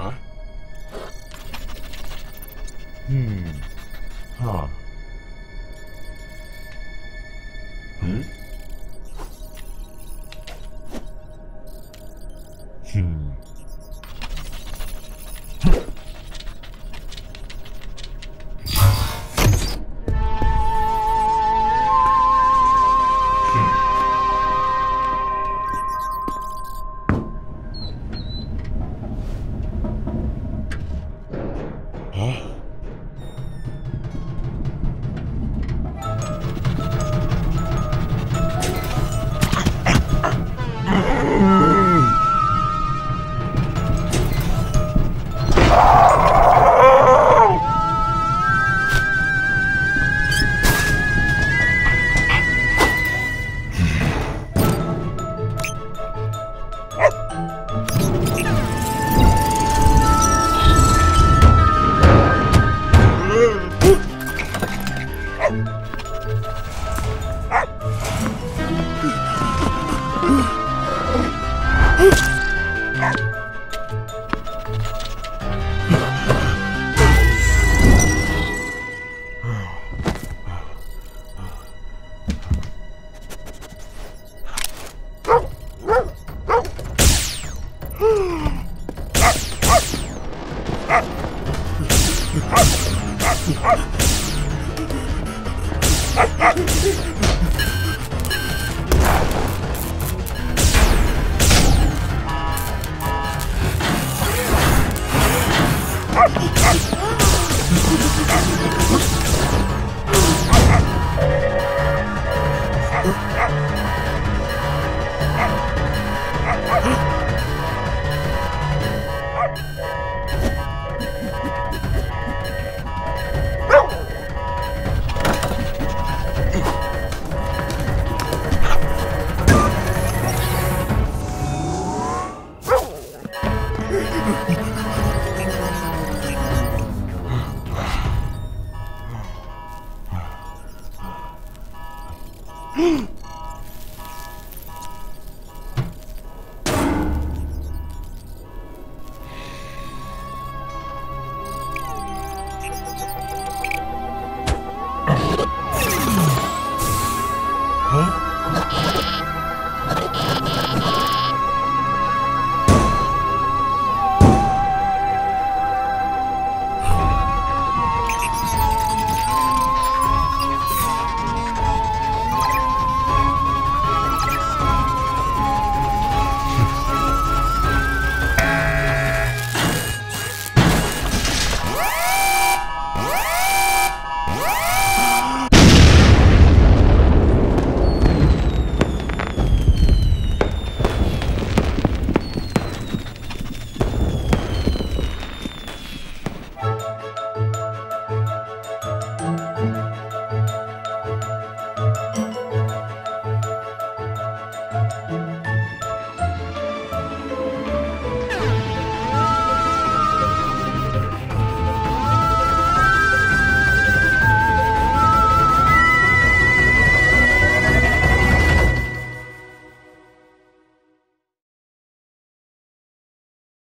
Huh? Hmm. Huh. Hmm? Hmm. Ah! Yeah.